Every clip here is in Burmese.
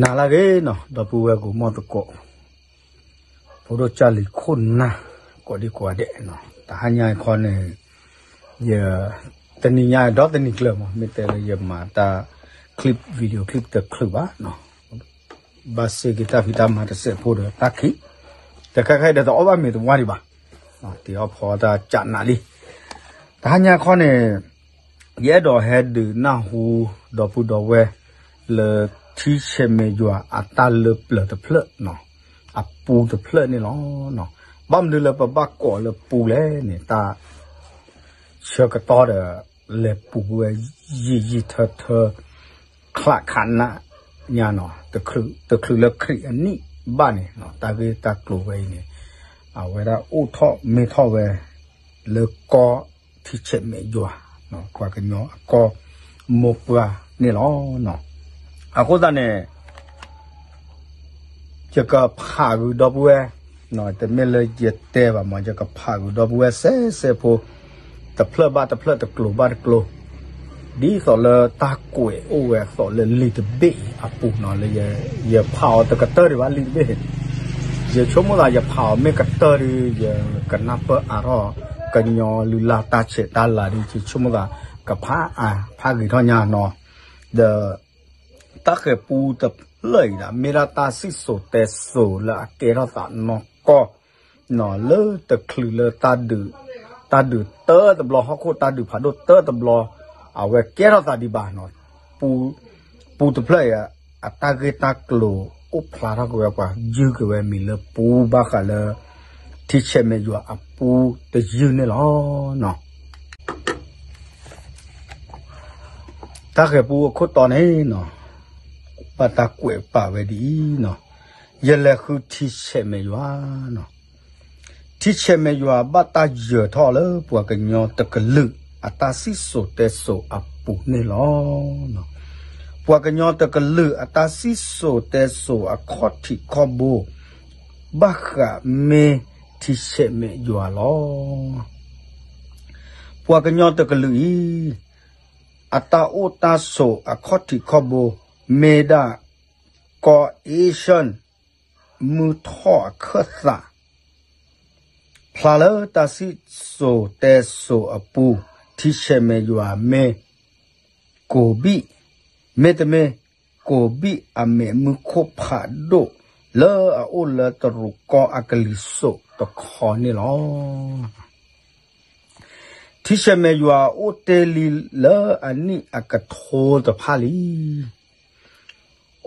နာလာကေနော်ဒပူဝဲကိုမော့တကောဘိုးချလီခုနာကိုဒီကွာတဲ့နော်တဟညာခေါ်နေရတနိညာတော့တနိကလမမေတဲရမှာတာ clip video clip တ clip ပါနော်ဘာစေဂီတာဖီတာမှာတဆက်ဖို့တော့တခိတခက်ခိုက်တော့အဘမေတော့ဝါဒီပါနော်ဒီတော့ဖော်တာကြနာလီတဟညာခေါ်နေရဲတော်ဟက်ဒနာဟူဒပူဒဝဲလေ ที่เชมเมยัวอัตาเลือเปลือตะเพลเนาะอัปูตะเพลนี่เนาะเนาะบ้ามดูเลยปะบักก่อเลยปูเลยเนี่ยตาเชื่อกระต่อเดเลยปูเวยี่ยี่เธอเธอคละขันนะญาเนาะตะครุตะครุเลยครีอันนี้บ้านเนี่ยเนาะตาเวตากลัวไว้เนี่ยเอาเวลาอู้ท่อไม่ท่อเวเลยก็ที่เชมเมยัวเนาะกว่ากันเนาะก็โมกว่านี่เนาะเนาะ ဆဲဆဲဖို့တဖလဘတဖလတကလိုဘတကလိုဒီဆိုလတာကွေအိုဝဲဆိုလလီတဘေအပူနော်လေရရဖောတကတော်ရပါလီဘေရချုံမလာရဖောမေကတော်ရကနပအရောကညောလူလာတာချေတာလာဒီချုံမလာကဖာအာဖာကြီးတော့ညာနော် the တခေပူတလေလာမေရာတာစစ်ဆိုတဲဆိုလာကေရတာနော်ကောနော်လေတခလူလေတာဒူတာဒူတဲတဘလဟခုတာဒူဖာဒိုတဲတဘလအဝဲကေရတာဒီဘာနော်ပူပူတဖလေအတာကေတာကလိုဥဖလာရကွယ်ကွာဂျူကွယ်မီလေပူဘာခလာတိချက်မေယအပူတယူနေလောနော်တာကေပူခုတော်နေနော် ပတာကွယ်ပါဝဒီနော်ရလခုတိချက်မေယွာနော်တိချက်မေယွာဘတာရထော်လေပွားကညောတကလူအတာစီဆိုတဲဆိုအပူနေလောနော်ပွားကညောတကလူအတာစီဆိုတဲဆိုအခေါတိခေါဘူဘခမေတိချက်မေယွာလောပွားကညောတကလူဤအတာအိုတာဆိုအခေါတိခေါဘူ meda cohesion mu tho khơ sa phla lơ ta si so te so apu thi che me yua me ko bi me te me ko bi a me mu kho pha do lơ a o lơ ta ru ko a ka li so ta kho ni lo thi che me yua o te li lơ a ni a ka tho ta pha li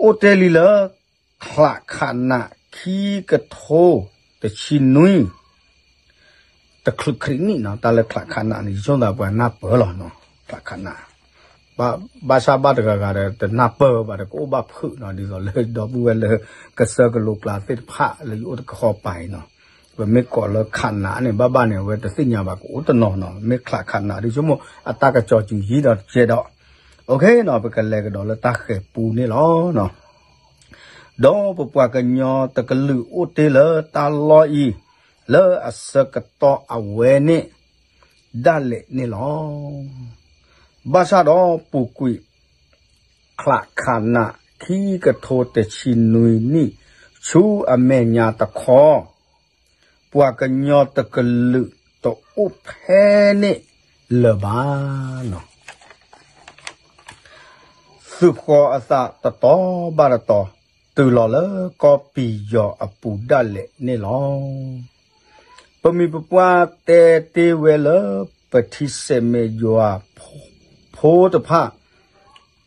အိုတယ်လီလာခလာခနာခီကထိုတချီနွိတခလခရီနီနော်တလခလာခနာနီဇွန်တာပွားနာပေါ်လောနော်ခလာခနာဘာဘာသာဘာတကကတဲ့တနာပေါ်ဘာတကိုဘဖုနော်ဒီဆိုလေတော့ဘူးလေကစကလုကလာစစ်ဖာလေဥတခေါ်ပိုင်နော်ဝမေကောလခန္နာနဲ့ဘဘနဲ့ဝဲတသိညာပါကိုတနော်နော်မေခလာခန္နာဒီကျမို့အတကကြောကြည့်ရတော့ကျေတော့ โอเคเนาะปะกะเลกดอละตะเขปูนี่ลอเนาะดอปปวกะญอตะกะลุโอเตเลตาลออีเลอสกะตออเวนี่ดัเลนี่ลอบาชาดอปูกุยคละคานะขีกะโทเตชินุยนี่ชูอเมญาตะคอปวกะญอตะกะลุตออุเพนี่เลบาเนาะ စုခောအစတတော်ဘာရတော်တူလော်လကောပီယောအပူဒလက်နေလောပမီပပွားတဲတေဝဲလပတိစေမေယောဖိုးတဖ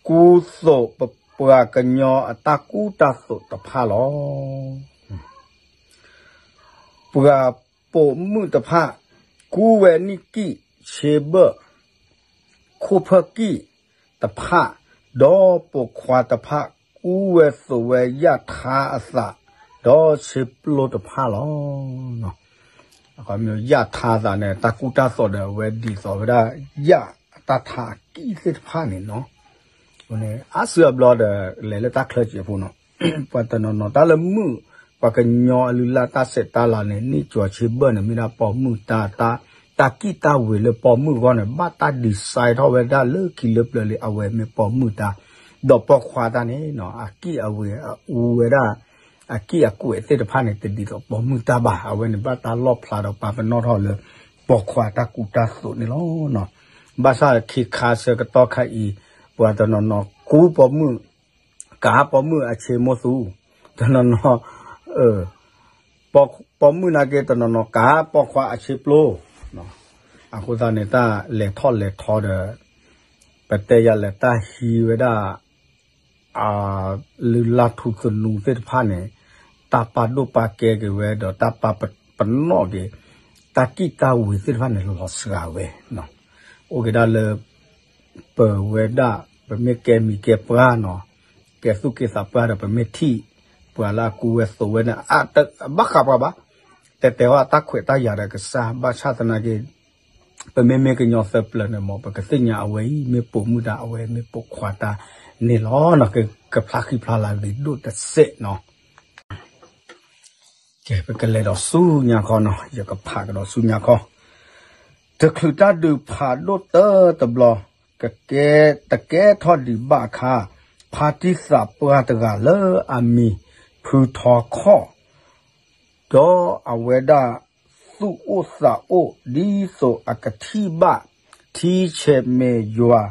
ကူသောပပွားကညောအတကူတသောတဖလောပွားပိုမှုတဖကူဝဲနိကိရှေဘခုဖကိတဖ ဒေါ်ပုခွာတဖဥဝဲသဝဲယထာအစဒေါ်ချစ်ပလို့တဖလောနော်အခုမျိုးယထာသာနဲ့တကုတသောတဲ့ဝဲဒီသောဗဒယတထာကိစစ်ဖာနေနော်ဟိုနေအဆူဘလော့တဲ့လေလက်တခလက်ချဖို့နော်ပတ်တနော်နော်တလမှုပကညောလူလာတဆက်တလာနေနိကြွချေဘနဲ့မိနာပေါ်မှုတာတာ တာကိတာဝေလေပေါ်မှုကောနဲ့ဘာတာဒီဆိုင်တော့ဝဲဒါလေကီလေပလေအဝဲမေပေါ်မှုတာ do po khwa da ne no aki awe u we da aki aku e te de pha ne te di do po mu ta ba awe ne ba ta lo phla do pa pa no tho le po khwa ta ku ta so ni lo no ba sa khi kha se ka to kha i po da no no ku po mu ka po mu a che mo su da no no เออปอกปอมือนาเกตนนกาปอกควาอาชิปโล เนาะอาคุตาเนตาเลทอเลทอเดปเตยาเลตาฮีเวดาอาลืลาทุสนูเตพาเนตาปาดุปาเกเกเวดตาปาปนนอเกตากิตาวิเตพาเนลอสกาเวเนาะโอเคดาเลเปเวดาเปเมเกมีเกปราเนาะเกสุเกสาปราเปเมทีပွာလာကူဝဲဆိုဝဲနာအတဘခပါပါတဲတဲဝတာခွေတာရရကစားဘာချတနာကေ ပမေမေကညောဆပ်လနမောပကစညာအဝဲမေပုံမှုတာအဝဲမေပုခွာတာနေလောနကကဖလာခိဖလာလာဒီဒုတစစ်နော်ကဲပကလေတော့စူညာခေါနော်ရကဖာကတော့စူညာခေါတခလူတာဒူဖာဒိုတတဘလကကဲတကဲထော်ဒီဘာခါဖာတိစပရာတကလေအမီဖူထောခောဒေါ်အဝေဒ သုဥစာအိုဒီဆိုအကတိဘတီချေမေယွာ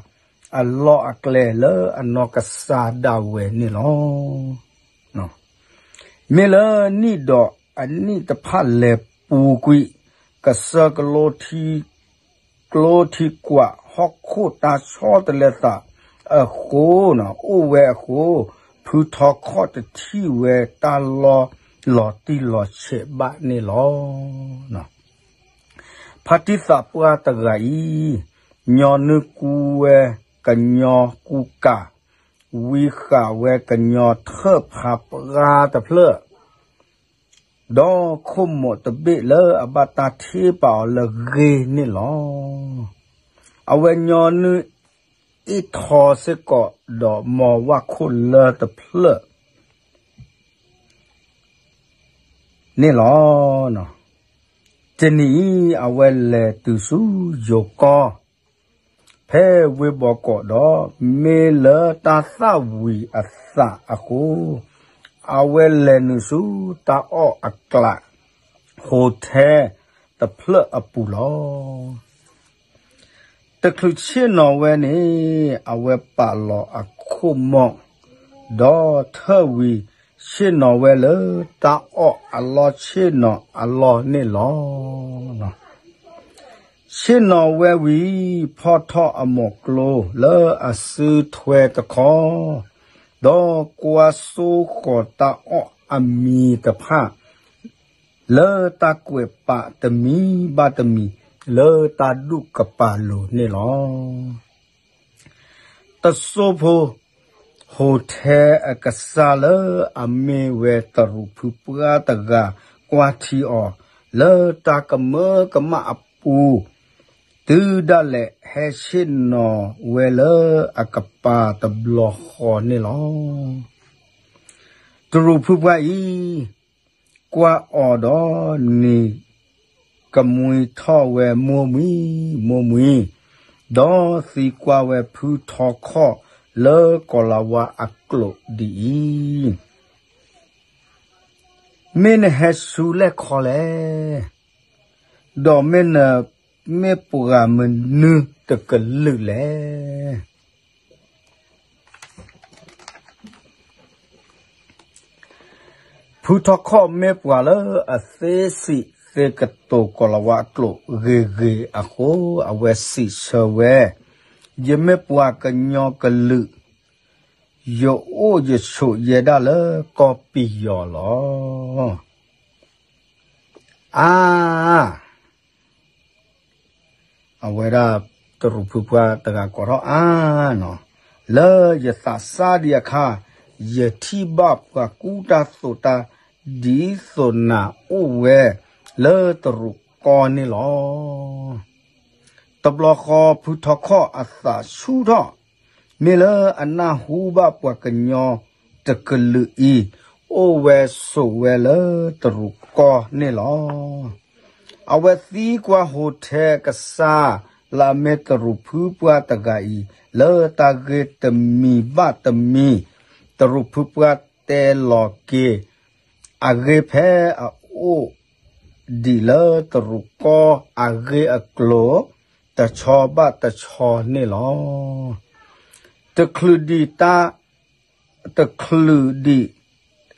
အလောအကလေလအနောကစာဒဝေနီလောနော်မေလနီဒေါ်အနိတဖလေပူကွိကဆကလိုတီကလိုတီကွာဟောက်ခုတာချောတလက်တာအခုနော်ဥဝဲအခုဖူထောခော့တတိဝဲတာလော หลอตีหลอเฉบะนี่หลอเนาะพระทิสาปัวตะไกยอนึกูเวกันยอกูกะวิขาเวกันยอเทอพาปราตะเพลอดอคมหมดตะเบเลออบาตาเทปาละเกนี่หลอเอาเวยอนึอีทอเสกอดอมอว่าคนเลอตะเพลอ နေလောနော်တနီအဝဲလေသူစုယောကောဖဲဝေဘောကောတော့မေလတာသဝီအသအခုအဝဲလေနုစုတာအော့အကလဟိုထဲတဖလအပူလောတခုချင်းနော်ဝဲနေအဝဲပါလောအခုမော့ဒေါ်ထဝီ ရှင်းနော်ဝဲလေတာအော့အလောရှင်းနော်အလောနေလောနော်ရှင်းနော်ဝဲဝီဖော်ထော့အမော့ကလိုလေအစူထွဲတခေါ်ဒေါ်ကွာဆူခေါ်တာအော့အမီတဖာလေတာကွေပါတမီဘာတမီလေတာဒုကပါလိုနေလောတဆိုဖို ဟိုထဲအကစားလအမေဝဲတရူဖူပရာတကကွာတီအောလေတာကမကမအပူတူဒလေဟဲရှင်နောဝဲလအကပါတဘလခေါ်နေလောတရူဖူပွားဤကွာအော်တော်နေကမွေထောဝဲမောမီမောမီဒေါ်စီကွာဝဲဖူထောခော့ လေကောလာဝါအကလုဒီမင်းဟဆူလက်ခေါ်လေဒေါ်မင်းမေပူဂမနုတကလူလေဖူထောခော့မေပွာလအသေးစီစေကတောကလဝတ်လိုဂေဂေအခုအဝဲစီဆဝဲ ye me pua ka nyo ka lu yo o ye so ye da le ko pi yo lo a a we da to ru pu pua ta ga ko ro a no le ye sa sa di kha ye ti ba pua ku ta so ta di so na o we le to ru ko ni lo ตบลอคอพุทธข้ออัศสูดอเมลออันนาหูบะปวกัญญอตะกลืออีโอเวสุเวเลตรุกอนี่ลอเอาเวซีกว่าโหเทกษาลาเมตรุพืปวตะกาอีเลตาเกตมีบะตมีตรุพืปวเตลอเกอาเกเพอโอดีเลตรุกออาเกอกโล ตะชอบะตะชอนี่หรอตะคลืดีตาตะคลืดี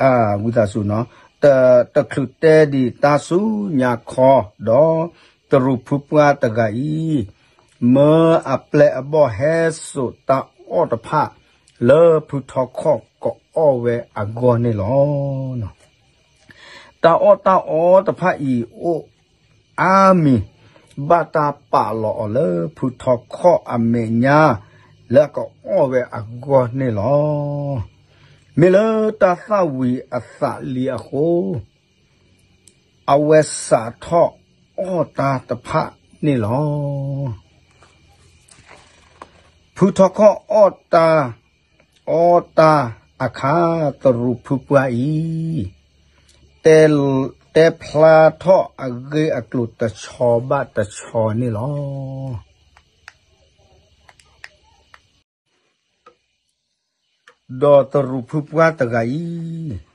อ่าวิตาสุเนาะตะตะคลืเตดีตาสุญาคอดอตรูพุปวาตะกะอีเมออัปเลอบอเฮสุตาออตะพะเลอพุทอคอก็อเวอากอนี่หรอเนาะตาออตาออตะพะอีโออามี ဘာတာပါလောလေဖုထောခောအမေညာလက်ကောအောဝဲအကောနေလောမေလတာသဝီအသလီအခိုအဝဲစာထောအောတာတဖနေလောဖုထောခောအောတာအောတာအခါတရူဖုပွားဤတဲ แต่พลาทออเกอกลุตะชอบะตะชอนี่หรอดอตรูพุปวาตะไก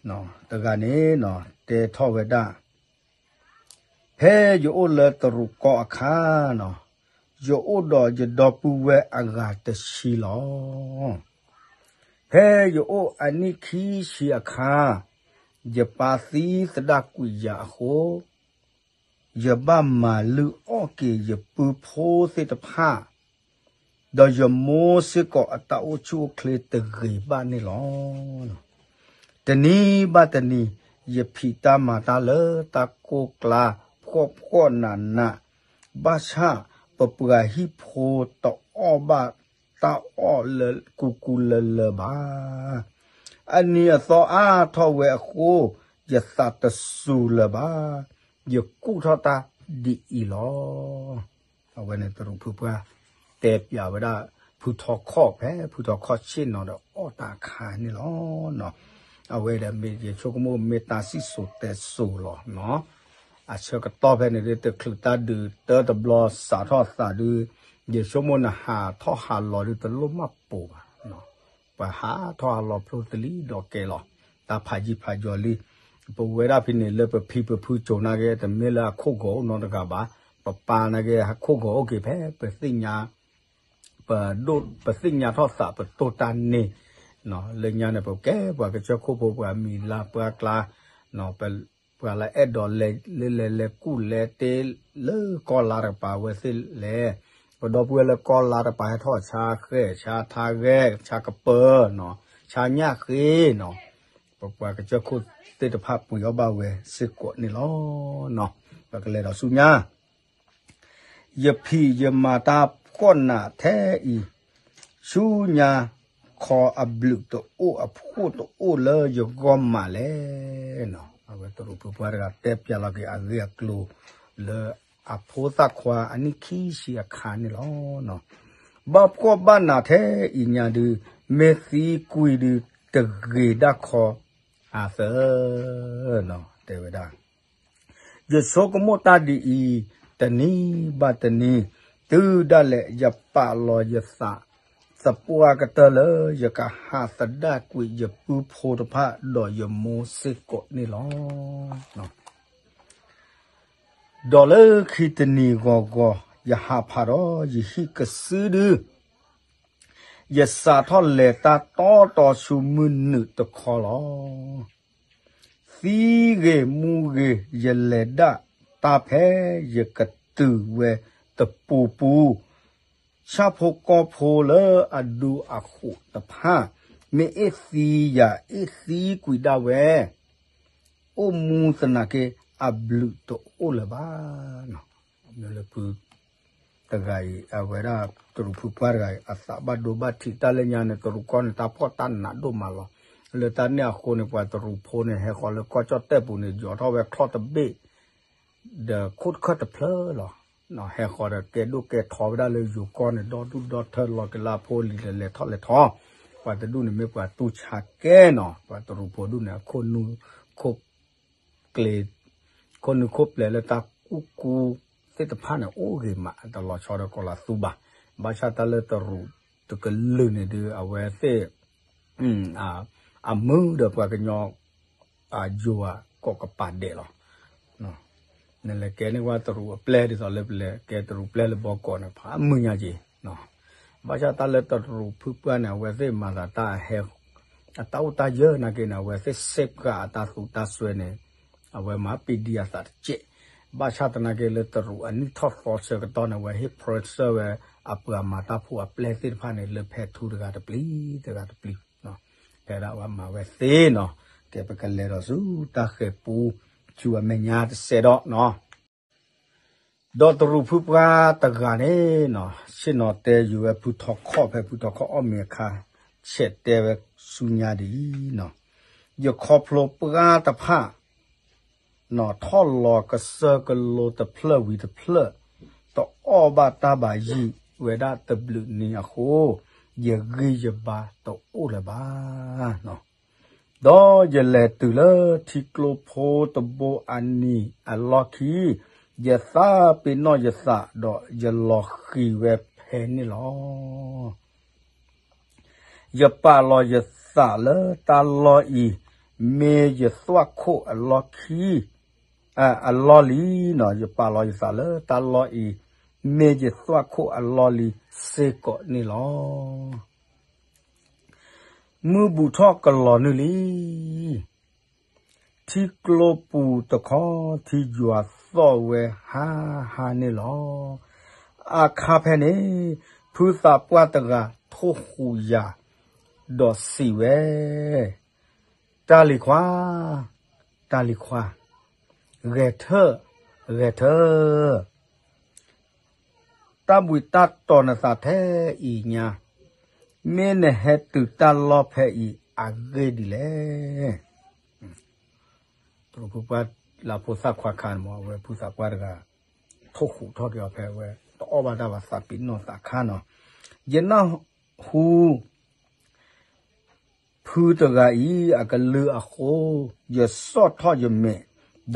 เนาะตะกะนี่เนาะแต่ทอเวดาเพยโอเลตรูกอคาเนาะโยโอดอยดอปูเวอากาตะชีหรอเพยโออันนี้คีชีอาคา ยาปาซีสดากุยาโคยาบ้ามาลือออเกอยาปูโพสิตผ้าดอยโมสิกอตาโอชูเคลตเกยบ้านนี่หรอแต่นี้บ้านแตนี้ยาผีตามาตาเลตาโกกลาพ่อพ่อนันนะบ้าชาปปุ่อฮิโพตอออบาตาออเลกุกุเลเลบ้า အနီအသောအားထောဝဲအကိုယသတဆူလပါယကုထတာဒီအီလောအဝဲနဲ့တုံဖူပွားတဲပြဝဒဖူထောခော့ပဲဖူထောခော့ရှင်းတော့အော်တာခါနေလောနော်အဝဲတဲ့မေကြီးချုပ်မိုမေတာစီဆိုတဲဆူလောနော်အချက်ကတော့ပဲနေတဲ့ခလတာဒူတတ်ဘလော့စာထောစာဒူယေရှုမနဟာထောဟာလော်ဒူတလုံးမပူပါ ပဟာထောဟာလောပရိုတလီတော့ကဲလောတာဖာကြီးဖာကျော်လီပဝဲရဖိနေလပဖီပဖူဂျုံနာကဲတမေလာခုတ်ကောနော်တကပါပပနာကဲခုတ်ကောโอเคဖဲပသိညာปดูปสิ่งยาทอดสาปตัวตันนี่เนาะเลยญาเนี่ยปแก่ปก็จะคุบปมีลาปกลาเนาะไ บดอปวยละกอลาระปายทอชาเคชาทาแกชากระเปอเนาะชาญาคีเนาะปกว่ากระเจ้าคุดติดภาพมุยอบาเวสิกวนี่ล้อเนาะปกเลยเราสุญญายะพี่ยะมาตาก้นน่ะแท้อีสุญญาคออับลุตโออับคูตโอเลยยกอมมาเลยเนาะเอาไว้ตรุปปวารกะเตปยาลากิอาเรียกลูเล အဖို့သခွာအနိခိရှိအခါနေလောနော်ဘပ်ကောဘနာတဲ့ဤညာဒီမေစီကွီဒီတဂေဒခေါ်အာသနော်တေဝဒယစောကမောတာဒီတနီဘတနီတူဒလေယပလောယသစပွားကတလယကဟာသဒကွေယပူဖိုတဖဒေါ်ယမောစစ်ကိုနေလောနော် ဒေါ်လာခီတနီကောကောယဟာဖာရောယဟိကဆူဒူယစာထောလေတာတောတောရှုမွနုတခောလောဖီဂေမူဂေယလေဒတာဖဲယကတူဝဲတပူပူရှာဖို့ကောဖိုလအဒူအခုတဖာမေအစီယာအစီကွိဒဝဲအိုမူသနာကေ ablu to olaba no le pu tagai awera tru pu pargai asaba do bati talenya ne tru kon ta potan na do malo le ta ne ko ne pa tru pho ne he ko le ko cho te pu ne jo tho we kho ta be the could cut the plur lo no he ko da ke do ke tho da le ju ko ne do du do thar lo ke la pho li le le tho le tho pa ta du ne me pa tu cha ke no pa tru pho du ne ko nu ko กลด คนคบเลยแล้วตากูกูเสตพานะโอ้เกมาตลอดชอดกลาสุบะบาชาตะเลตรูตกลืนเดือเอาไว้เสอืมอ่าอามือเดือกว่ากันยออาจัวก็กระปาดเดหรอเนาะนั่นแหละแกนึกว่าตรูแปลดิสอเลยแปลแกตรูแปลเลยบอกก่อนนะพามึงยาจีเนาะบาชาตะเลตรูพึ่งเพื่อนเนี่ยเวเสมาตาตาเฮอตาอุตาเยอะนะกินนะเวเสเซฟกะตาสุตาสวยเนี่ย အဝဲမှာပီဒီယာစာချေဘာချတနာကေလေတရူအနိထော့ဖော့ဆာကတော့နဝဲဟစ်ပရိုဆာဝဲအပမာတာဖူအပလဲစစ်ဖာနေလေဖဲထူတကတပလီတကတပလီနော်ကဲတော့ဝမှာဝဲသေးနော်ကဲပကလေတော့စုတာခေပူချူအမညာတစေတော့နော်ဒေါ်တရူဖူပရာတကနေနော်ရှင်းတော့တဲယူပဲဖူထော့ခော့ပဲဖူထော့ခော့အမေခါချက်တဲပဲစူညာဒီနော်ယခေါပလိုပရာတဖာ နော်ထော်လောကစကလိုတဖလဝီတဖလတော့အဘတာဘာယီဝေဒတဘလူနီအခုယဂိယဘာတော့အိုလဘာနော်တော့ယလေတူလတီကလိုဖိုတဘောအန်နီအလော်ခီယသာပိနောယသာတော့ယလော်ခီဝဲဖဲနီလောယပါလောယသာလတာလောဤမေယသွာခိုအလော်ခီ အလော်လီနော်ယပါလောယသာလတာလောဤမေယသွာခိုအလော်လီစေကောနီလောမူဘူထောကလောနလီတီကလိုပူတခေါ်တီဂျွာသောဝဲဟာဟာနေလောအခါဖဲနေဖူစာပွားတကထိုခူယာဒေါ်စီဝဲတာလီခွာတာလီခွာ ရေထရေထတဘွေတတ်တော်နစာတဲ့ဤညာမင်းနဲ့ဟက်တူတလောဖဲဤအဂေဒီလေသူကပတ်လာပိုစာခွာခံမောဝဲပူစာပွားတကထုတ်ခုထောက်ပြောဖဲဝဲတော့ဘာတာဘာစာပိနောစာခါနော်ယနဟူဖူတကဤအကလူအခိုယစော့ထော့ယမေ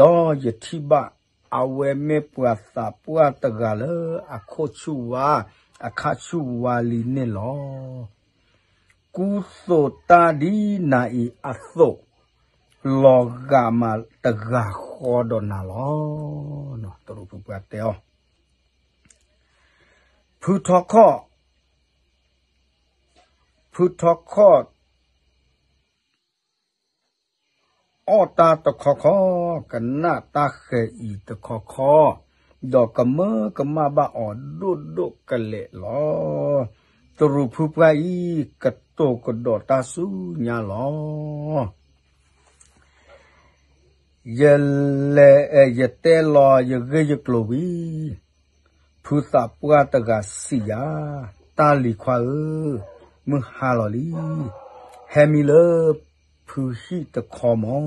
ဒေါ်ယတိဘအဝဲမေပွားစာပွားတကလအခုချူဝါအခါချူဝါလီနေလောကုဆိုတာဒီနာဤအသောလောကမှာတကခေါ်တော့နာလောနော်တူပူပတ်တယ်ဖူထခောဖူထခော အော်တာတခခောကနတာခေဤတခခောดอกกะมะกะมะบะออดุดุกะเลลอตรุพุปะอีกะโตกะดอตาสุญาลอยะเลยะเตลอยะเกยะกลวีဖူစာပွားတကစီယာတာလီခွာမဟာလလီဟမီလ ဖူရှိတခေါ်မော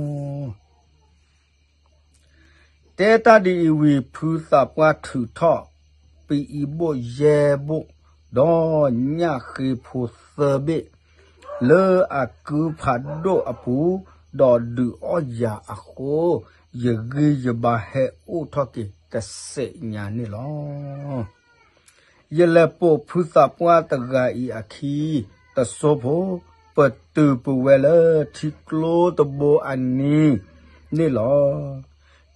တေတာဒီဝီဖူစာပွားထူထော့ပီအီဘိုယေဘိုဒေါ်ညခေဖူစဘေလေအကူဖတ်ဒိုအပူဒေါ်ဒူအောယာအခုယေဂေယဘာဟဲအိုထော့ကေတဆေညာနေလောယလပိုဖူစာပွားတကဤအခီတဆိုဖို့ ปตือปูเวลทิโกลตโบอันนี้นี่หรอ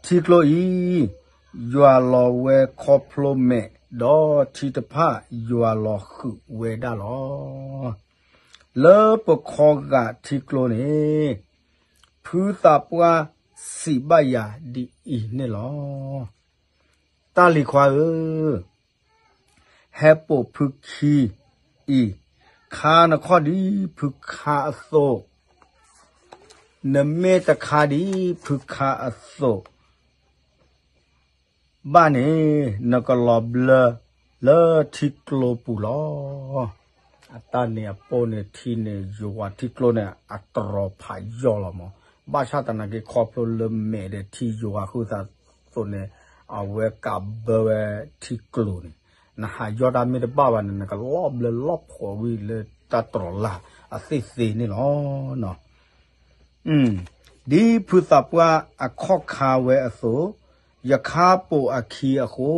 ทิโกลอียัวลอเวคอพลเมดอทิตภายัวลอคือเวดาหรอเลปคอกะทิโกลนี่พื้ตาปวาสิบายาดีอีนี่หรอตาลิควาเออแฮปโปพึกคีอี ဖုခါအသောဘာနေနကလဘလလာတိကလိုပူလောအတနေပေါ်နေတီနေယောဝတိကလိုနေအတရောဖာယောလမဘာချတနာကေခေါပလိုလမေတဲ့တီယောခုသာဆိုနေအဝဲကဘဝတိကလိုနေနဟာယောဒမီတပဝနနကလောဘလလောဖောဝီလေတတရလာအသိသိနေလောနော်อืม ဒီဖုသပွားအခော့ခါဝဲအစိုးယခါပိုအခီအခု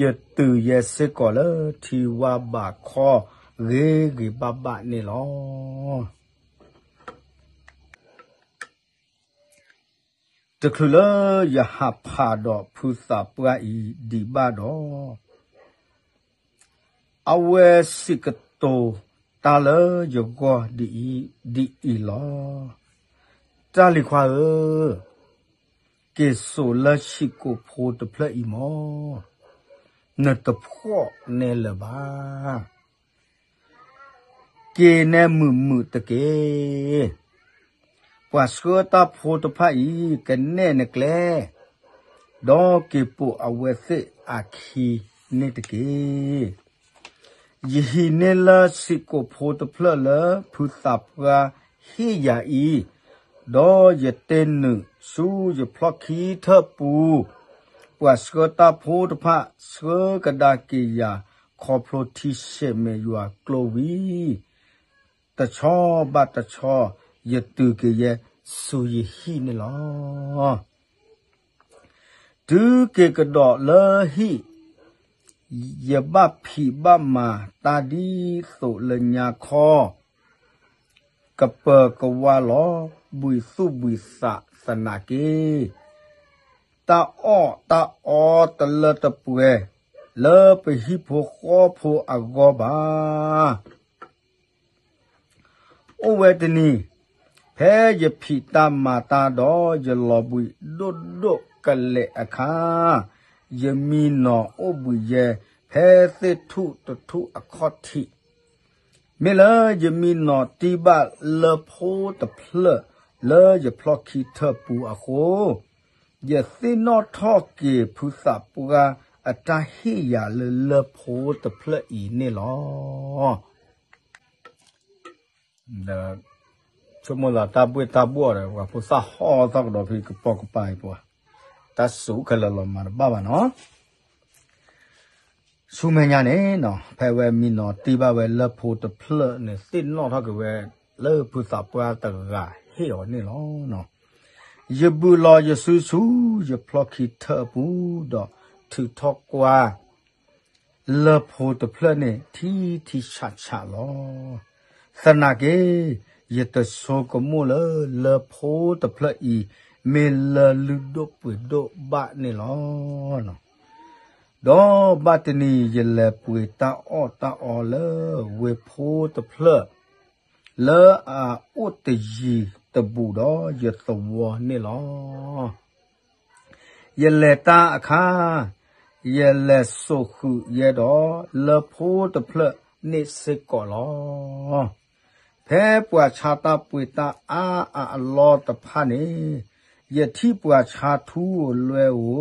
ယတူယစစ်ကောလတီဝဘာခောရေဂိဘဘနေလောတခလယဟဖာတော့ဖုစာပွားဤဒီဘတော့ အဝဲစိကတောတာလယောကဒီဒီအီလောတာလီခွာကေဆိုလရှိကိုဖိုးတဖလက်ဤမောနတ်တဖော့နဲလဘာကေနဲမှုမှုတကေပွာစကတာဖိုးတဖတ်ဤကနဲနကလေဒေါ်ကေပူအဝဲစစ်အခီနေတကေ ယဟိနေလစိကိုဖိုးတဖလက်လဖုသပရာဟိယာဤဒေါယတေနဆူယဖလခီထပူပွာစကတာဖိုးတဖတ်စကဒါကေယာခေါပလိုတီရှေမေယွာကလိုဝီတချောဘတ်တချောယတုကေယဆူယဟိနေလောဒုကေကဒေါ်လဟိ ယဘဖိဘမတာဒီဆိုလညာခောကပကဝါလောဘွိစုဘွိစစနာကေတာအောတာအောတလတပွေလေပဟိဖိုခောဖိုအဂောဘာဩဝေတနီဖဲယဖိတမာတာတော်ယလောဘွိဒုဒုကလေအခါ ยมีหนอโอบุเยเพเตทุตทุอคอทิเมื่อยมีหนอตีบาเลโพตเพลเลยพลอคีเธอปูอโคยสินอทอเกพุสับปูกาอาจาฮียาเลเโพตเพลอีนี่หรอเดชั่วโมงละตาบุยตาบัวเลยว่าพุสาห่อสักดอกพีกปอกไปปะ ตัสสุขลลมาบ้าบ้าเนาะสุเมียเนี่ยเนาะแพเวมีเนาะตีบ้าเวลพูดเพลเนี่ยสิ้นเนาะถ้าเกิดเวเลิกพูดสับว่าตกะเหี้ยนี่เนาะเนาะยบูลอยซูซูยพลอคิเธอปูดอกถือทอกกว่าเลิกพูดเพลเนี่ยที่ที่ชัดชัดเนาะสนาเกยตโซกมูเลเลโพตเพลอี မေလလူဒိုပွေဒိုဘနေလောနော်ဒေါ်ဘတ်နီယလေပွေတာအောတာအောလဝေဖိုးတဖလလေအာဥတยีတဘူတော့ယသဝနေလောယလေတာအခါယလေဆုခုယတော့လေဖိုးတဖလနေစကောလောဖဲပွာချာတာပွေတာအာအလောတဖာနေ ယတိပွာချာထူလွဲကို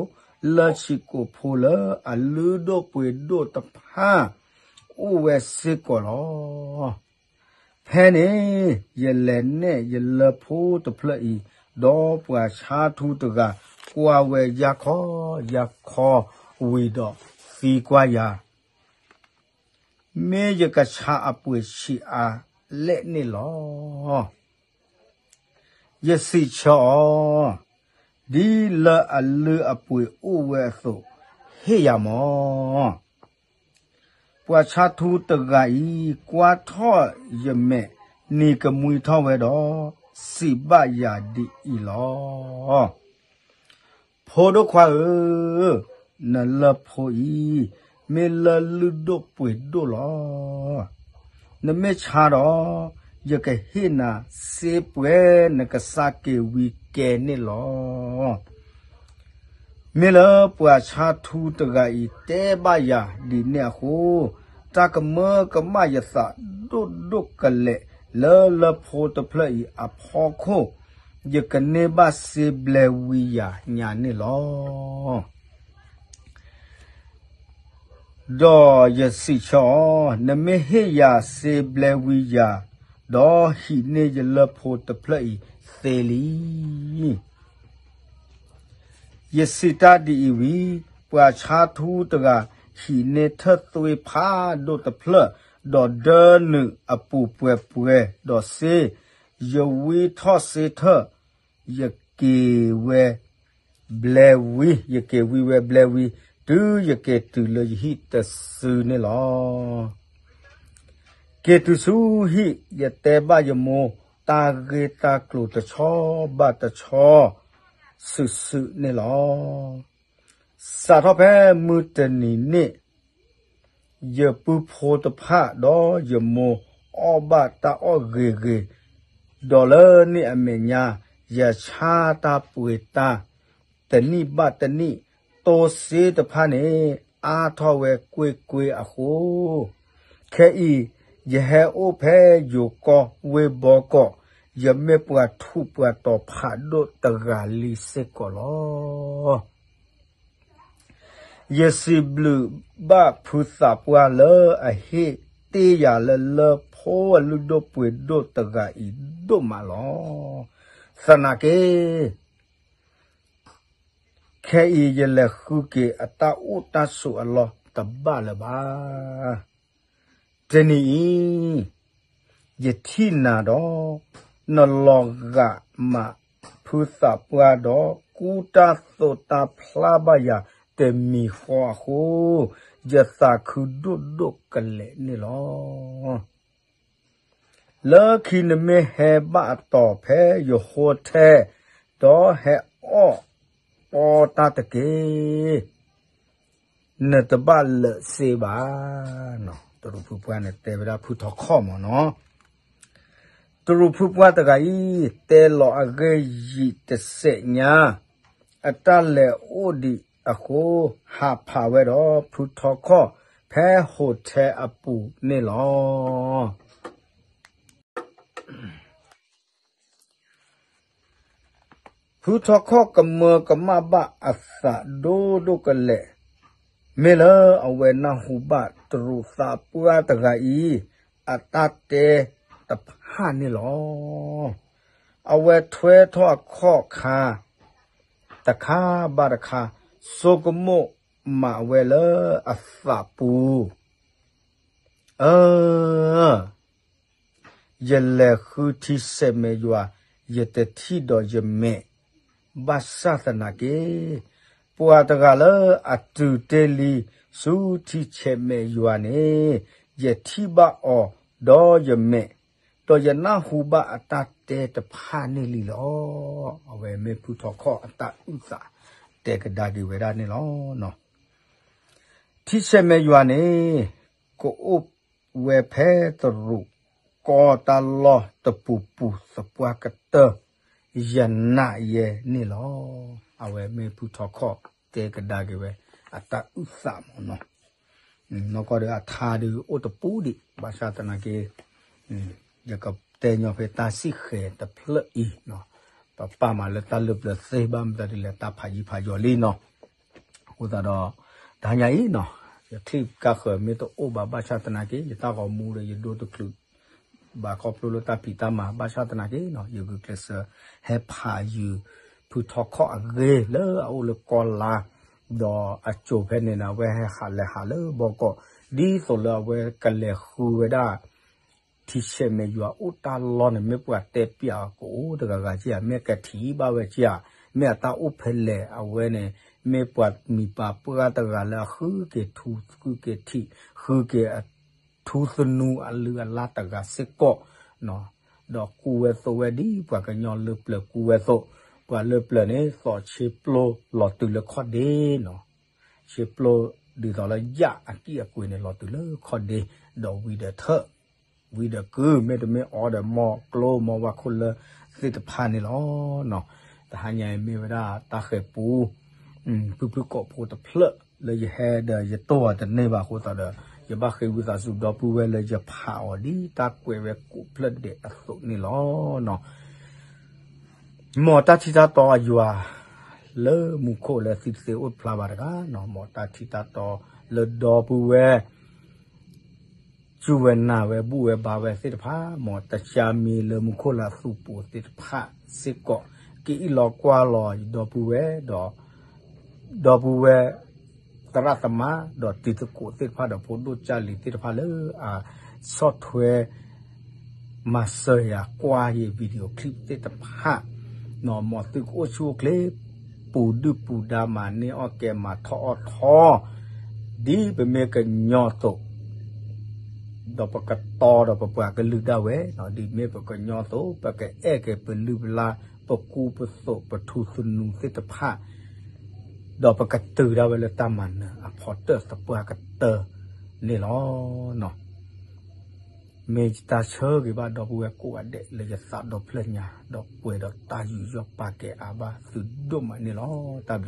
လာချီကိုဖိုလာအလူဒိုပွေဒိုတဖာအိုဝဲစစ်ကောလောဖဲနေယလဲနဲ့ယလဖိုးတဖလက်ဤဒေါ်ပွာချာထူတကကွာဝဲရခောရခောဝီတော့ဖီကွာယာမေယကချာအပွေရှိအားလက်နေလော ယစီချောဒီလာအလူအပွေဥဝဲဆိုဟေယမောပွာချာထူတဂါဤကွာထော့ယမဲနေကမွေထော့ဝဲတော့စိပယာဒီဤလောဖိုးတော့ခွာနလဖိုဤမေလလူတော့ပွေတော့လောနမေချာတော့ ယကဟိနာစေပွဲနကစကေဝီကဲနေလောမေလပွာချာထူတကဤတဲဘယာဒီနေဟုတကမကမယသဒုဒုကလေလောလဖိုတဖလေအဖောခိုယကနေဘစေဘလဝီယာညာနေလောဒေါ်ယစီချောနမေဟေယာစေဘလဝီယာ ဒေါ်ဟိနေယလဖိုတဖလေသေးလီယစိတဒီဝီပွာချာထူတကဟိနေထသွေဖာဒိုတဖလဒေါ်ဒနအပူပွဲပွဲဒေါ်စေယဝီထောစေထယကေဝဲဘလဝီယကေဝီဝဲဘလဝီတူယကေတူလဟိတဆူနေလော ကေတူဆူဟိယတေဘယမောတာဂေတာကလုတချောဘတ်ချောဆုဆုနေလောစာတော့ပဲမူတနီနေယပူဖိုတဖာတော့ယမောအဘတာအဂေဂေဒေါ်လာနေအမေညာယချာတာပွေတာတနိဘတနိတောစေတဖာနေအာထောဝဲကွေကွေအခုခဲဤ ယဟဲအိုဖဲယိုကောဝေဘောကောယမေပွားထုပွားတော့ဖာဒိုတဂါလီစေကောလောယစီဘလူဘဖုစာပွားလအဟိတေးရလလဖိုးလူဒိုပွေဒိုတဂါဤဒိုမလောစနာကေခဲဤရလခုကေအတာဥတဆူအလောတဘလဘာ တနီယတိနာတော့နလောကမဖုသပွားတော့ကူတာသောတာဖလာဘယာတေမီဟောဟိုယသခုဒုဒုကလေနီလောလာခိနမေဟေဘတ်တော်ဖဲယဟိုထဲတော့ဟဲအောပေါ်တာတကေနတဘလစေပါနော် တူဖူပွားနဲ့တေဗရာဖူထောခေါမနော်တူဖူပွားတကဤတဲလောအဂေယီတစေညာအတလေအိုဒီအခုဟာဖာဝဲတော့ဖူထောခေါဖဲဟိုထဲအပူနေလောဖူထောခေါကမကမဘအသဒိုဒုကလေ မေလအဝဲနာဟုဘတရုသာပူရတကဤအတတေတဖာနေလောအဝဲထွဲထောခော့ခါတခါဘာတခါဆိုကမိုမဝဲလအဖပူအာယလေခုတီစေမေယွာယတတိတော်ယမေဘာသာသနာကေ ပွာတကလအတူတေလီစုတိချေမေယွာနေယတိဘအောဒောယမေတော်ယနာဟုဘအတတေတဖာနေလီလောအဝဲမေဖူထောခောအတဥစာတေကဒါဒီဝေဒနေလောနော်တိချေမေယွာနေကိုဥဝဲဖဲတရုကောတလောတပူပူစပွားကတယနာယေနေလော အဝဲမေဖူထောခောတေကဒါကေဝဲအတဥစာမနော်နော်ကောရအထာဒီအိုတပူဒီဘာသာတနာကေယကတဲညောဖေတာစီခေတဖလအီနော်ပပမလတလပလစေဘမ်တလတာဖာကြီးဖာကျော်လီနော်ဟိုတော့ဒါညာဤနော်ယတိကခမေတအိုဘာဘာသာတနာကေယတာကောမူရယဒိုတကလူဘာကောပလိုတာပီတာမာဘာသာတနာကေနော်ယဂုကလစဟေဖာယူ ဖူထောခောအဂေလေအိုလကောလာဒေါ်အချိုဖဲနေတာဝဲဟာလေဟာလေဘောကောဒီဆိုလဝဲကလေခူဝဒါတိရှေမေယွာဥတာလောနမေပွားတေပြာကိုတကကကြီးအမေကတိပါဝဲကြီးမေတာဥဖဲလေအဝဲနေမေပွားမီပါပွားတကလာခူကေထူခုကေတိခူကေထူစနူအလူအလာတကစစ်ကောနော်တော့ကူဝဲဆိုဝဲဒီပွားကညောလပလကူဝဲဆို กว่าเลือเปลือนี่ก็ชิปโลหลอดตุลคอดเดเนาะชิปโลดีต่อละยะอันที่กุยในหลอดตุลคอดเดดอวีเดเถอะวีเดกือเมดเมออเดมอกโลมอว่าคนละสิทธพานี่ล้อเนาะแต่หายายมีเวลาตาเคยปูอืมพึ่งพึ่งกบโพตะเพลเลยแฮเดยตัวแต่ในบาโคตาเดยบาเคยวิสาสุดอปูเวเลยจะผ่าอดีตาเกวเวกุเพลเดอสุนี่ล้อเนาะ မော်တာချီတာတော့ယူအာလေမူခိုလေစစ်စေဥဖလာဘာကနော်မော်တာချီတာတော့လေဒေါ်ပူဝဲကျူဝနာဝဲဘူဝဲဘာဝဲစစ်တဖာမော်တချာမီလေမူခိုလာစုပူစစ်တဖာစစ်ကောကီလောကွာလောဒေါ်ပူဝဲဒေါ်ဒေါ်ပူဝဲတရတမဒေါ်တိတကိုစစ်ဖာဒေါ်ဖို့ဒိုချာလီစစ်တဖာလေအာဆော့ဖ်ဝဲမဆာယာကွာရီဗီဒီယိုကလစ်စစ်တဖာနော်မတ်ကိုချိုကလေปู หน่อมอดุปูดามานี่ออแกมาทอทอดีไปเมกะญอตกดอกปะกตอดอกปะปะกะลือดาเวเนาะดีเมปะกะญอโตปะกะแอกะเปลือเวลาปะกูปะโสปะทุสุนุสิตภาดอกปะกตือดาเวลตามันอะพอเตอร์สปะกะเตอนี่ลอเนาะ မေတာချောကဘာတော့ဝဲကိုအတဲ့လေစပ်တော့ဖလညာတော့ပွေတော့တာယူရပါကဲအဘာသုဒုမနေလောတဘလ